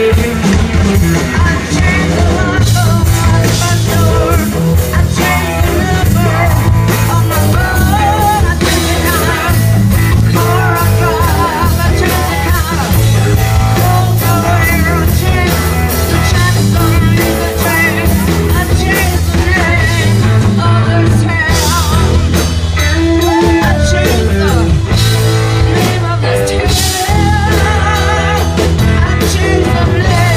give you love.